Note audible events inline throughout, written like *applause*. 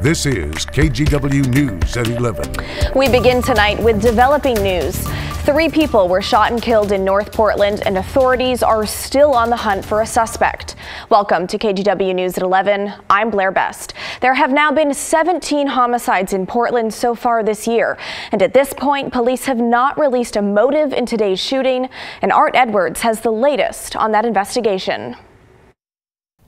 This is KGW News at 11. We begin tonight with developing news. Three people were shot and killed in North Portland, and authorities are still on the hunt for a suspect. Welcome to KGW News at 11. I'm Blair Best. There have now been 17 homicides in Portland so far this year, and at this point, police have not released a motive in today's shooting, and Art Edwards has the latest on that investigation.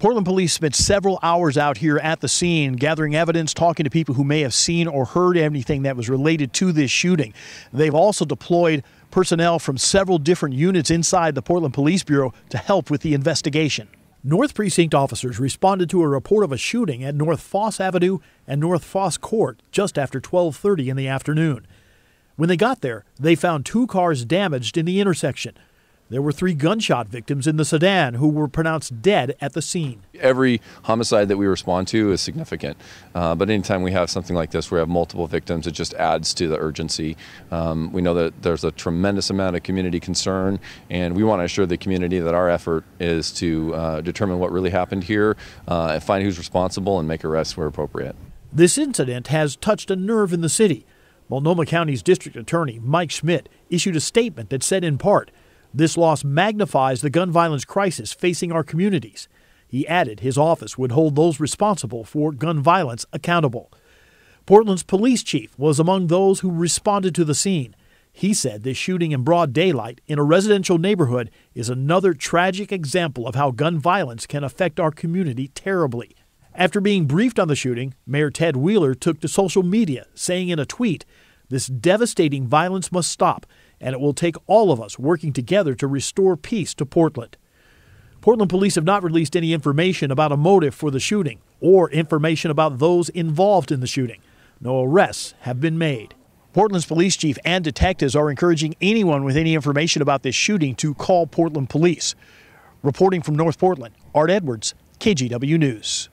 Portland police spent several hours out here at the scene gathering evidence, talking to people who may have seen or heard anything that was related to this shooting. They've also deployed personnel from several different units inside the Portland Police Bureau to help with the investigation. North Precinct officers responded to a report of a shooting at North Foss Avenue and North Foss Court just after 12:30 in the afternoon. When they got there, they found two cars damaged in the intersection. There were three gunshot victims in the sedan who were pronounced dead at the scene. Every homicide that we respond to is significant, uh, but anytime we have something like this where we have multiple victims, it just adds to the urgency. Um, we know that there's a tremendous amount of community concern, and we want to assure the community that our effort is to uh, determine what really happened here, uh, find who's responsible, and make arrests where appropriate. This incident has touched a nerve in the city. Multnomah County's district attorney, Mike Schmidt, issued a statement that said in part, this loss magnifies the gun violence crisis facing our communities. He added his office would hold those responsible for gun violence accountable. Portland's police chief was among those who responded to the scene. He said this shooting in broad daylight in a residential neighborhood is another tragic example of how gun violence can affect our community terribly. After being briefed on the shooting, Mayor Ted Wheeler took to social media, saying in a tweet, This devastating violence must stop and it will take all of us working together to restore peace to Portland. Portland police have not released any information about a motive for the shooting or information about those involved in the shooting. No arrests have been made. Portland's police chief and detectives are encouraging anyone with any information about this shooting to call Portland police. Reporting from North Portland, Art Edwards, KGW News.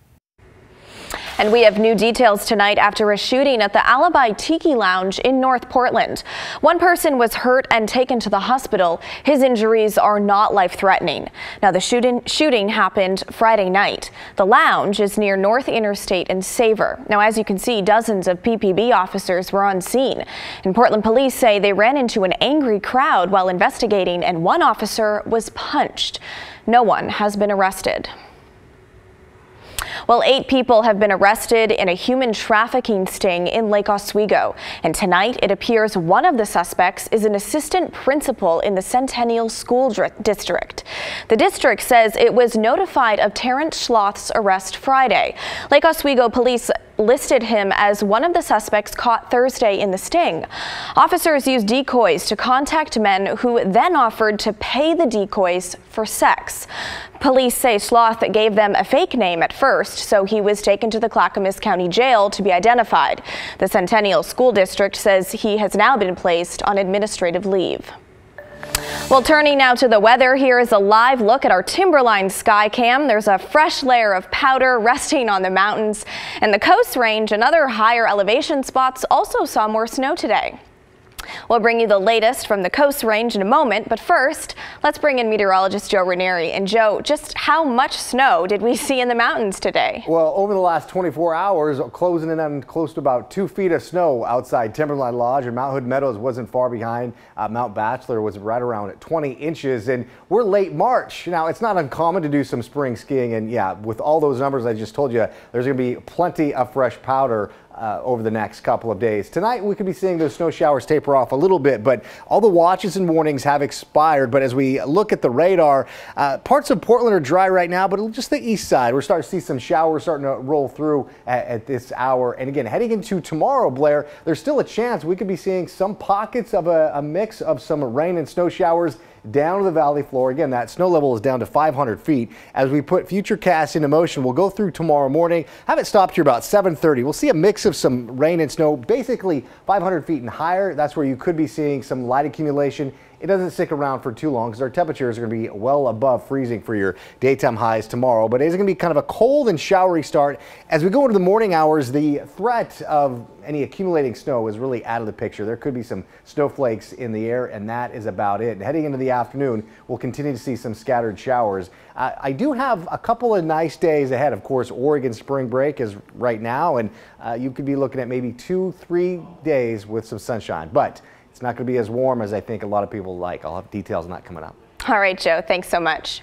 And we have new details tonight after a shooting at the Alibi Tiki Lounge in North Portland. One person was hurt and taken to the hospital. His injuries are not life threatening. Now, the shooting, shooting happened Friday night. The lounge is near North Interstate and Savor. Now, as you can see, dozens of PPB officers were on scene. And Portland police say they ran into an angry crowd while investigating, and one officer was punched. No one has been arrested. Well, eight people have been arrested in a human trafficking sting in Lake Oswego. And tonight, it appears one of the suspects is an assistant principal in the Centennial School District. The district says it was notified of Terrence Schloth's arrest Friday. Lake Oswego police listed him as one of the suspects caught Thursday in the sting. Officers used decoys to contact men who then offered to pay the decoys for sex. Police say Schloth gave them a fake name at first, so he was taken to the Clackamas County Jail to be identified. The Centennial School District says he has now been placed on administrative leave. Well, turning now to the weather, here is a live look at our Timberline sky cam. There's a fresh layer of powder resting on the mountains, and the Coast Range and other higher elevation spots also saw more snow today. We'll bring you the latest from the Coast Range in a moment, but first, let's bring in meteorologist Joe Ranieri. And Joe, just how much snow did we see in the mountains today? Well, over the last 24 hours, closing in on close to about two feet of snow outside Timberline Lodge and Mount Hood Meadows wasn't far behind. Uh, Mount Bachelor was right around at 20 inches, and we're late March. Now, it's not uncommon to do some spring skiing, and yeah, with all those numbers I just told you, there's going to be plenty of fresh powder uh, over the next couple of days. Tonight, we could be seeing those snow showers taper off a little bit, but all the watches and warnings have expired. But as we look at the radar, uh, parts of Portland are dry right now, but just the east side, we're starting to see some showers starting to roll through at, at this hour. And again, heading into tomorrow, Blair, there's still a chance we could be seeing some pockets of a, a mix of some rain and snow showers down to the valley floor. Again, that snow level is down to 500 feet. As we put Futurecast into motion, we'll go through tomorrow morning, have it stopped here about 7.30. We'll see a mix of some rain and snow, basically 500 feet and higher. That's where you could be seeing some light accumulation it doesn't stick around for too long because our temperatures are going to be well above freezing for your daytime highs tomorrow. But it's going to be kind of a cold and showery start. As we go into the morning hours, the threat of any accumulating snow is really out of the picture. There could be some snowflakes in the air, and that is about it. Heading into the afternoon, we'll continue to see some scattered showers. I do have a couple of nice days ahead. Of course, Oregon spring break is right now, and uh, you could be looking at maybe two, three days with some sunshine. But it's not going to be as warm as I think a lot of people like. I'll have details on that coming up. All right, Joe, thanks so much.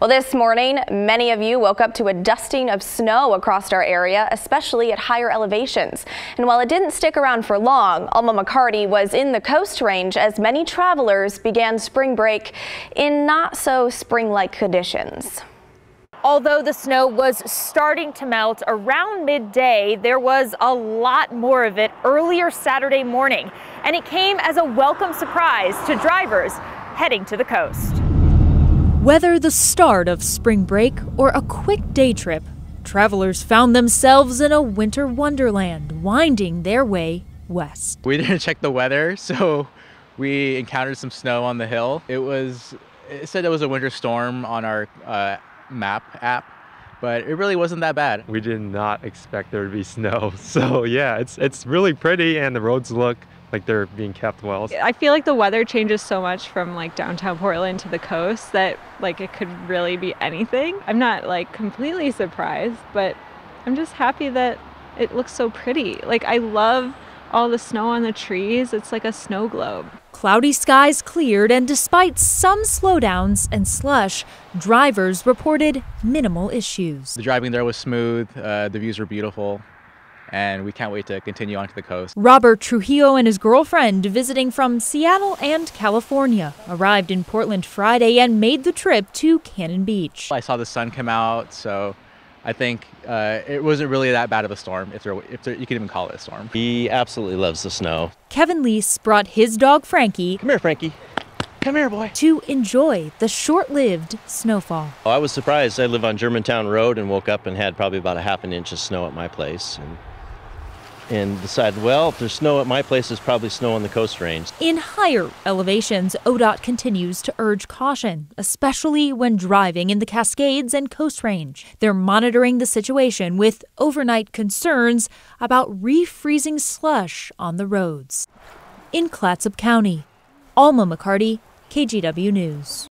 Well, this morning, many of you woke up to a dusting of snow across our area, especially at higher elevations. And while it didn't stick around for long, Alma McCarty was in the coast range as many travelers began spring break in not so spring-like conditions. Although the snow was starting to melt around midday, there was a lot more of it earlier Saturday morning, and it came as a welcome surprise to drivers heading to the coast. Whether the start of spring break or a quick day trip, travelers found themselves in a winter wonderland winding their way west. We *laughs* didn't check the weather, so we encountered some snow on the hill. It was it said it was a winter storm on our uh, map app, but it really wasn't that bad. We did not expect there to be *laughs* snow. So yeah, it's it's really pretty and the roads look like they're being kept well. I feel like the weather changes so much from like downtown Portland to the coast that like it could really be anything. I'm not like completely surprised, but I'm just happy that it looks so pretty. Like I love all the snow on the trees. It's like a snow globe. Cloudy skies cleared, and despite some slowdowns and slush, drivers reported minimal issues. The driving there was smooth, uh, the views were beautiful, and we can't wait to continue onto the coast. Robert Trujillo and his girlfriend, visiting from Seattle and California, arrived in Portland Friday and made the trip to Cannon Beach. I saw the sun come out, so I think uh, it wasn't really that bad of a storm, if, there, if there, you could even call it a storm. He absolutely loves the snow. Kevin Leese brought his dog Frankie. Come here, Frankie. Come here, boy. To enjoy the short lived snowfall. Oh, I was surprised. I live on Germantown Road and woke up and had probably about a half an inch of snow at my place. And and decided, well, if there's snow at my place, there's probably snow on the coast range. In higher elevations, ODOT continues to urge caution, especially when driving in the Cascades and Coast Range. They're monitoring the situation with overnight concerns about refreezing slush on the roads. In Clatsop County, Alma McCarty, KGW News.